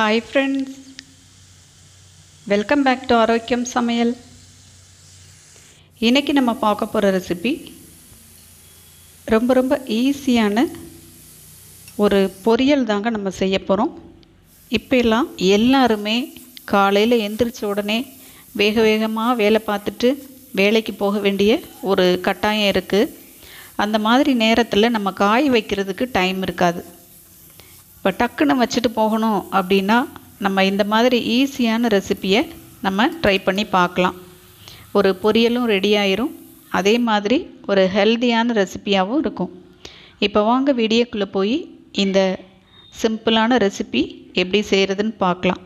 Hi friends welcome back to ஆரோக்கியம் சமையல் இன்றைக்கி நம்ம பார்க்க போகிற ரெசிபி ரொம்ப ரொம்ப ஈஸியான ஒரு பொரியல் தாங்க நம்ம செய்ய போகிறோம் இப்போல்லாம் எல்லாருமே காலையில் எந்திரிச்ச உடனே வேக வேகமாக வேலை பார்த்துட்டு வேலைக்கு போக வேண்டிய ஒரு கட்டாயம் இருக்குது அந்த மாதிரி நேரத்தில் நம்ம காய் வைக்கிறதுக்கு டைம் இருக்காது. இப்போ டக்குன்னு வச்சுட்டு போகணும் அப்படின்னா நம்ம இந்த மாதிரி ஈஸியான ரெசிப்பியை நம்ம ட்ரை பண்ணி பார்க்கலாம். ஒரு பொரியலும் ரெடி ஆயிரும். அதே மாதிரி ஒரு ஹெல்தியான ரெசிப்பியாகவும் இருக்கும். இப்போ வாங்க வீடியோக்குள்ளே போய் இந்த சிம்பிளான ரெசிபி எப்படி செய்கிறதுன்னு பார்க்கலாம்.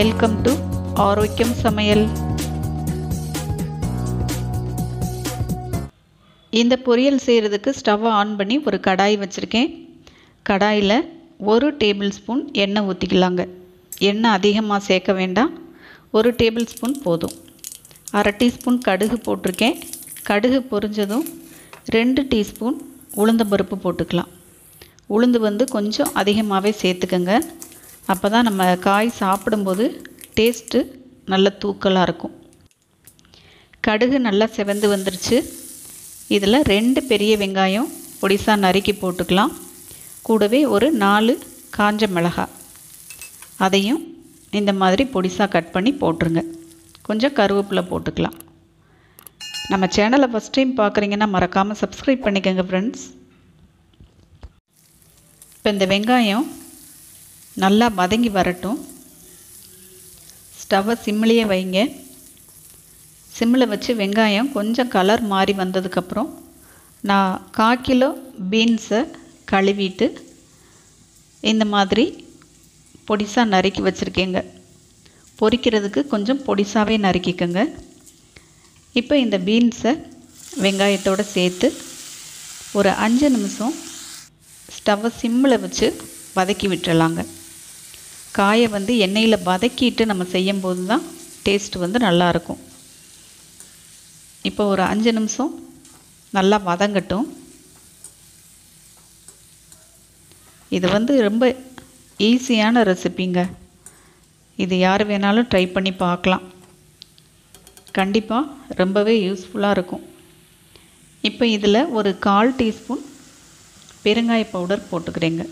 வெல்கம் டு ஆரோக்கியம் சமையல். இந்த பொரியல் செய்கிறதுக்கு ஸ்டவ்வை ஆன் பண்ணி ஒரு கடாய் வச்சுருக்கேன். கடாயில் ஒரு டேபிள் ஸ்பூன் எண்ணெய் ஊற்றிக்கலாங்க எண்ணெய் அதிகமாக சேர்க்க வேண்டாம். ஒரு டேபிள் ஸ்பூன் போதும். அரை டீஸ்பூன் கடுகு போட்டிருக்கேன். கடுகு பொரிஞ்சதும் ரெண்டு டீஸ்பூன் உளுந்தம்பருப்பு போட்டுக்கலாம். உளுந்து வந்து கொஞ்சம் அதிகமாகவே சேர்த்துக்கோங்க. அப்போ தான் நம்ம காய் சாப்பிடும்போது டேஸ்ட்டு நல்ல தூக்கலாக இருக்கும். கடுகு நல்லா செவந்து வந்துருச்சு. இதில் ரெண்டு பெரிய வெங்காயம் பொடிசாக நறுக்கி போட்டுக்கலாம். கூடவே ஒரு நாலு காஞ்ச மிளகாய் அதையும் இந்த மாதிரி பொடிசாக கட் பண்ணி போட்டுருங்க. கொஞ்சம் கருவேப்பிலை போட்டுக்கலாம். நம்ம சேனலை ஃபஸ்ட் டைம் பார்க்குறீங்கன்னா மறக்காமல் சப்ஸ்கிரைப் பண்ணிக்கோங்க ஃப்ரெண்ட்ஸ் இப்போ இந்த வெங்காயம் நல்லா வதங்கி வரட்டும். ஸ்டவ்வை சிம்மிலேயே வைங்க. சிம்மில் வச்சு வெங்காயம் கொஞ்சம் கலர் மாறி வந்ததுக்கப்புறம் நான் கால் கிலோ பீன்ஸை கழுவிட்டு இந்த மாதிரி பொடிசாக நறுக்கி வச்சுருக்கேங்க. பொரிக்கிறதுக்கு கொஞ்சம் பொடிசாகவே நறுக்கிக்கோங்க. இப்போ இந்த பீன்ஸை வெங்காயத்தோடு சேர்த்து ஒரு அஞ்சு நிமிஷம் ஸ்டவ்வை சிம்மில் வச்சு வதக்கி விட்டுறலாங்க. காயை வந்து எண்ணெயில் வதக்கிட்டு நம்ம செய்யும்போது தான் டேஸ்ட் வந்து நல்லாயிருக்கும் இப்போ ஒரு அஞ்சு நிமிஷம் நல்லா வதங்கட்டும். இது வந்து ரொம்ப ஈஸியான ரெசிப்பிங்க இது யார் வேணாலும் ட்ரை பண்ணி பார்க்கலாம். கண்டிப்பாக ரொம்பவே யூஸ்ஃபுல்லாக இருக்கும். இப்போ இதில் ஒரு கால் டீஸ்பூன் பெருங்காய பவுடர் போட்டுக்கிறேங்க.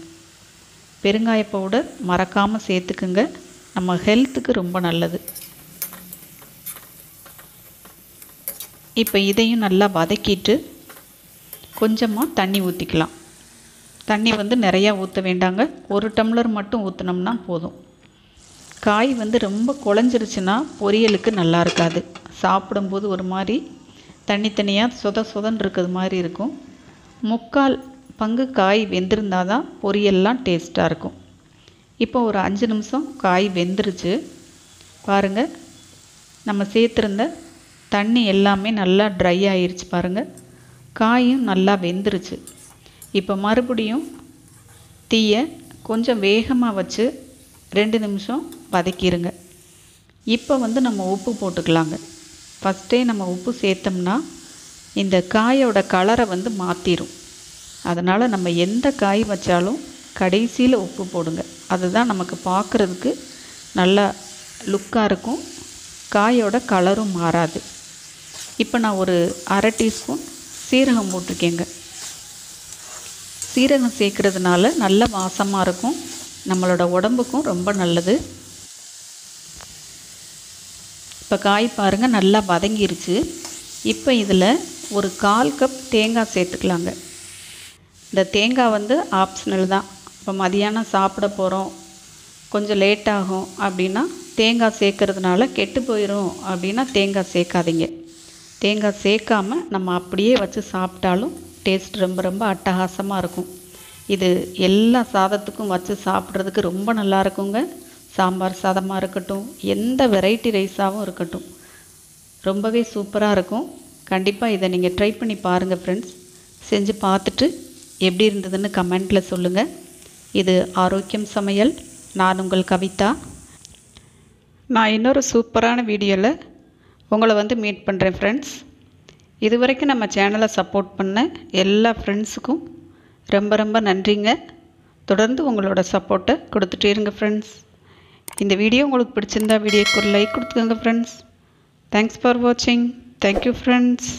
பெருங்காய பவுடர் மறக்காமல் சேர்த்துக்குங்க. நம்ம ஹெல்த்துக்கு ரொம்ப நல்லது. இப்போ இதையும் நல்லா வதக்கிட்டு கொஞ்சமாக தண்ணி ஊற்றிக்கலாம் தண்ணி வந்து நிறையா ஊற்ற வேண்டாங்க. ஒரு டம்ளர் மட்டும் ஊற்றினோம்னா போதும். காய் வந்து ரொம்ப குழஞ்சிருச்சுன்னா பொரியலுக்கு நல்லா இருக்காது. சாப்பிடும்போது ஒரு மாதிரி தண்ணி தனியாக சொத சொதன் இருக்கிறது மாதிரி இருக்கும். முக்கால் பங்கு காய் வெந்திருந்தால் தான் பொரியல்லாம் டேஸ்ட்டாக இருக்கும். இப்போ ஒரு அஞ்சு நிமிஷம் காய் வெந்துருச்சு. பாருங்கள் நம்ம சேர்த்துருந்த தண்ணி எல்லாமே நல்லா ட்ரை ஆயிருச்சு பாருங்கள் காயும் நல்லா வெந்துருச்சு. இப்போ மறுபடியும் தீயை கொஞ்சம் வேகமாக வச்சு ரெண்டு நிமிஷம் வதக்கிடுங்க இப்போ வந்து நம்ம உப்பு போட்டுக்கலாங்க. ஃபஸ்ட்டே நம்ம உப்பு சேர்த்தோம்னா இந்த காயோட கலரை வந்து மாற்றிடும் அதனால் நம்ம எந்த காய் வச்சாலும் கடைசியில் உப்பு போடுங்க. அதுதான் நமக்கு பார்க்குறதுக்கு நல்லா லுக்காக இருக்கும். காயோட கலரும் மாறாது. இப்போ நான் ஒரு அரை டீஸ்பூன் சீரகம் போட்டிருக்கேங்க. சீரகம் சேர்க்குறதுனால நல்ல வாசமாக இருக்கும். நம்மளோட உடம்புக்கும் ரொம்ப நல்லது. இப்போ காய் பாருங்கள் நல்லா வதங்கிருச்சு. இப்போ இதில் ஒரு கால் கப் தேங்காய் சேர்த்துக்கலாங்க. இந்த தேங்காய் வந்து ஆப்ஷனல் தான். இப்போ மதியானம் சாப்பிட போகிறோம் கொஞ்சம் லேட் ஆகும் அப்படின்னா தேங்காய் சேர்க்கறதுனால கெட்டு போயிடும் அப்படின்னா தேங்காய் சேர்க்காதீங்க. தேங்காய் சேர்க்காம நம்ம அப்படியே வச்சு சாப்பிட்டாலும் டேஸ்ட் ரொம்ப ரொம்ப அட்டகாசமாக இருக்கும். இது எல்லா சாதத்துக்கும் வச்சு சாப்பிட்றதுக்கு ரொம்ப நல்லா இருக்குங்க. சாம்பார் சாதமாக இருக்கட்டும் எந்த வெரைட்டி ரைஸாகவும் இருக்கட்டும். ரொம்பவே சூப்பராக இருக்கும். கண்டிப்பாக இதை நீங்கள் ட்ரை பண்ணி பாருங்கள் ஃப்ரெண்ட்ஸ் செஞ்சு பார்த்துட்டு எப்படி இருந்ததுன்னு கமெண்ட்டில் சொல்லுங்கள் இது ஆரோக்கியம் சமையல். நான் உங்கள் கவிதா. நான் இன்னொரு சூப்பரான வீடியோவில் உங்களை வந்து மீட் பண்ணுறேன் ஃப்ரெண்ட்ஸ் இது வரைக்கும் நம்ம சேனலை சப்போர்ட் பண்ண எல்லா ஃப்ரெண்ட்ஸுக்கும் ரொம்ப ரொம்ப நன்றிங்க. தொடர்ந்து உங்களோட சப்போர்ட்டை கொடுத்துட்டே இருங்க ஃப்ரெண்ட்ஸ் இந்த வீடியோ உங்களுக்கு பிடிச்சிருந்தா வீடியோக்கு ஒரு லைக் கொடுத்துக்கோங்க ஃப்ரெண்ட்ஸ் தேங்க்ஸ் ஃபார் வாட்சிங் தேங்க்யூ ஃப்ரெண்ட்ஸ்